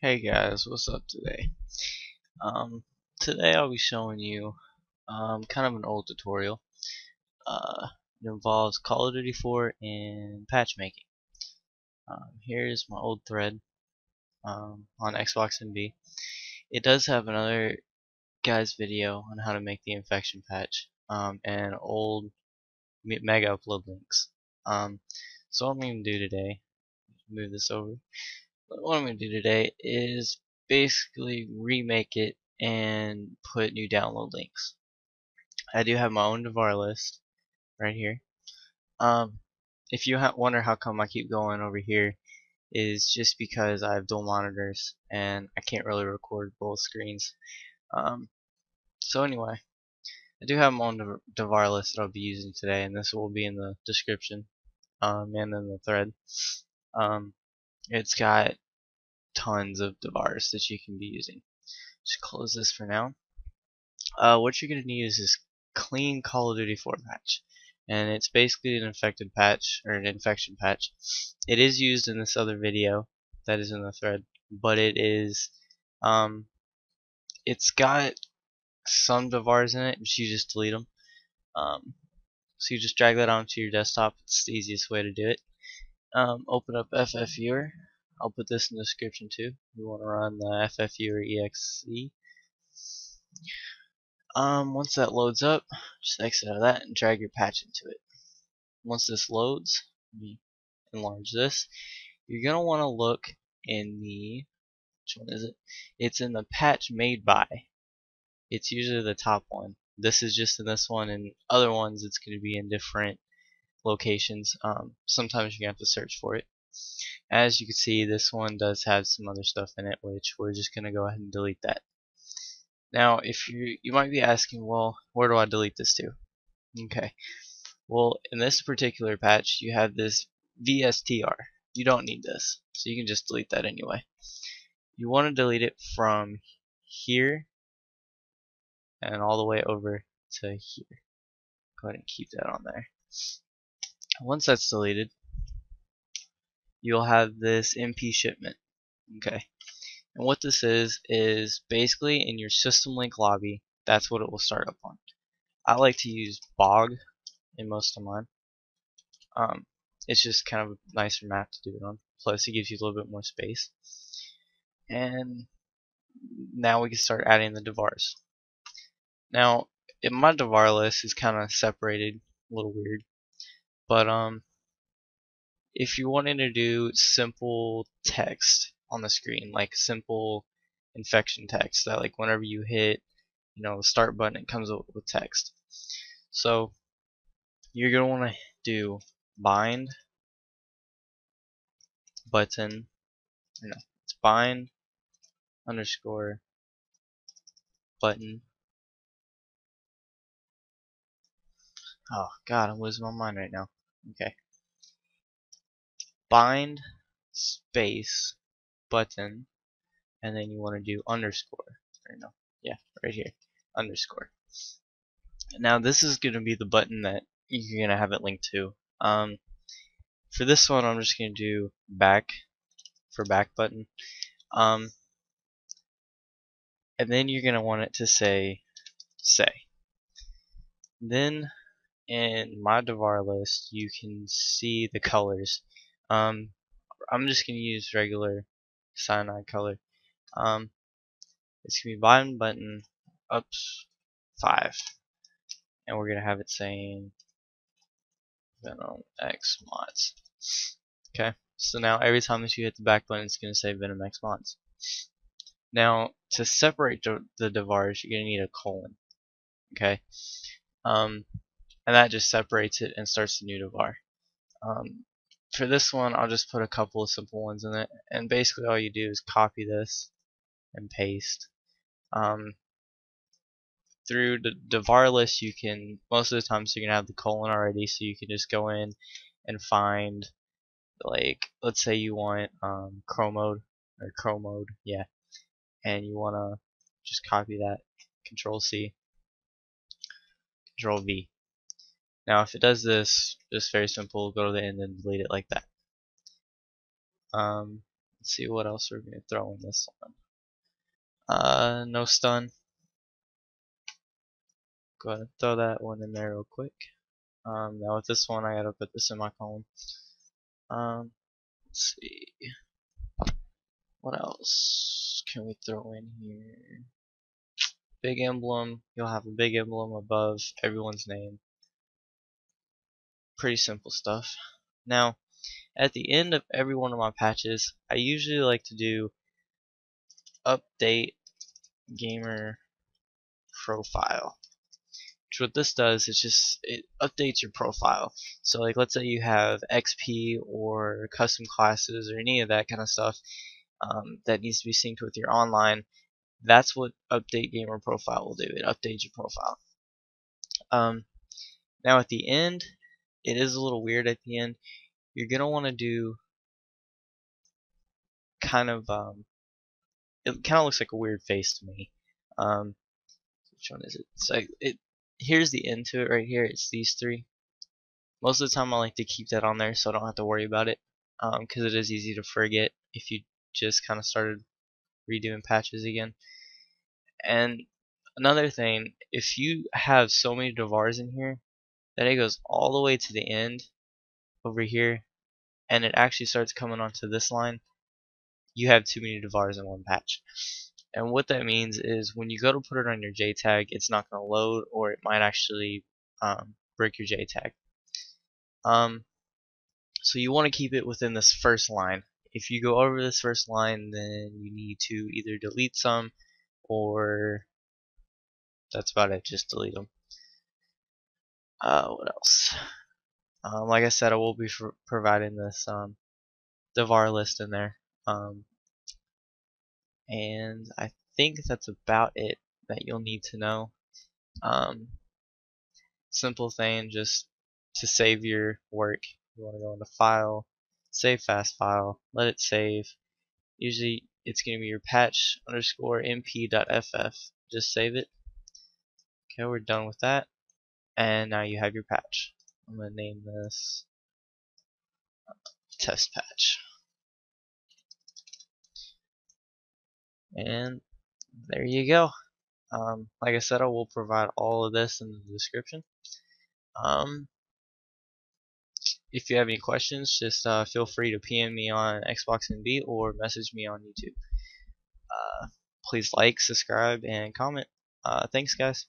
Hey guys, what's up today? Um, today I'll be showing you um, kind of an old tutorial. Uh, it involves Call of Duty 4 and patch making. Um, here's my old thread um, on Xbox MB. It does have another guy's video on how to make the infection patch um, and old Megaupload links. Um, so what I'm going to do today, move this over what I'm going to do today is basically remake it and put new download links. I do have my own Dvar list right here. Um, if you wonder how come I keep going over here, is just because I have dual monitors and I can't really record both screens. Um, so anyway, I do have my own Dvar list that I'll be using today, and this will be in the description um, and in the thread. Um, it's got tons of Dvars that you can be using. Just close this for now. Uh, what you're going to need is this clean Call of Duty 4 patch. And it's basically an infected patch, or an infection patch. It is used in this other video that is in the thread, but it is, um, it's got some Dvars in it, but you just delete them. Um, so you just drag that onto your desktop. It's the easiest way to do it. Um, open up FFViewer. I'll put this in the description too. We want to run the FFViewer exe. Um, once that loads up, just exit out of that and drag your patch into it. Once this loads, enlarge this. You're gonna want to look in the which one is it? It's in the patch made by. It's usually the top one. This is just in this one, and other ones it's going to be in different locations. Um, sometimes to have to search for it. As you can see, this one does have some other stuff in it, which we're just going to go ahead and delete that. Now, if you you might be asking, well, where do I delete this to? Okay. Well, in this particular patch, you have this VSTR. You don't need this, so you can just delete that anyway. You want to delete it from here and all the way over to here. Go ahead and keep that on there. Once that's deleted, you'll have this MP shipment. Okay. And what this is, is basically in your system link lobby, that's what it will start up on. I like to use BOG in most of mine. Um, it's just kind of a nicer map to do it on. Plus, it gives you a little bit more space. And now we can start adding the Dvars. Now, in my Dvar list is kind of separated, a little weird. But um, if you wanted to do simple text on the screen, like simple infection text, that like whenever you hit, you know, the start button, it comes up with text. So you're gonna want to do bind button, you know, it's bind underscore button. Oh God, I'm losing my mind right now. Okay. Bind space button and then you want to do underscore. Or no yeah right here. Underscore. Now this is going to be the button that you're going to have it linked to. Um, for this one I'm just going to do back for back button. Um, and then you're going to want it to say say. Then in my Dvar list you can see the colors um, I'm just going to use regular cyanide color. Um, it's going to be bottom button ups 5. And we're going to have it saying Venom X mods. Okay, so now every time that you hit the back button, it's going to say Venom X mods. Now, to separate the, the Dvars, you're going to need a colon. Okay, um, and that just separates it and starts the new Dvar. Um, for this one I'll just put a couple of simple ones in it and basically all you do is copy this and paste um, through the Dvar list you can most of the times you're gonna have the colon already so you can just go in and find like let's say you want um, chrome mode or chrome mode yeah and you wanna just copy that control C control V now if it does this, just very simple, go to the end and delete it like that. Um, let's see what else we're gonna throw in this one. Uh, no stun. Go ahead and throw that one in there real quick. Um, now with this one, I gotta put this in my column. Um, let's see. What else can we throw in here? Big emblem. You'll have a big emblem above everyone's name. Pretty simple stuff. Now, at the end of every one of my patches, I usually like to do update gamer profile which what this does is just it updates your profile. So like let's say you have XP or custom classes or any of that kind of stuff um, that needs to be synced with your online that's what update gamer profile will do. It updates your profile. Um, now at the end it is a little weird at the end you're gonna want to do kind of um, it kind of looks like a weird face to me um, which one is it? So it here's the end to it right here. It's these three. Most of the time I like to keep that on there so I don't have to worry about it because um, it is easy to forget if you just kind of started redoing patches again. And another thing, if you have so many Dvars in here that it goes all the way to the end over here and it actually starts coming onto this line, you have too many Dvars in one patch. And what that means is when you go to put it on your JTAG, it's not going to load or it might actually um, break your JTAG. Um, so you want to keep it within this first line. If you go over this first line, then you need to either delete some or that's about it, just delete them. Uh, what else? Um, like I said, I will be providing this um, Dvar list in there. Um, and I think that's about it that you'll need to know. Um, simple thing, just to save your work, you want to go into File, Save Fast File, let it save. Usually it's going to be your patch underscore mp.ff. Just save it. Okay, we're done with that. And now you have your patch. I'm going to name this test patch. and there you go. Um, like I said I will provide all of this in the description. Um, if you have any questions just uh, feel free to PM me on Xbox MB or message me on YouTube. Uh, please like subscribe and comment. Uh, thanks guys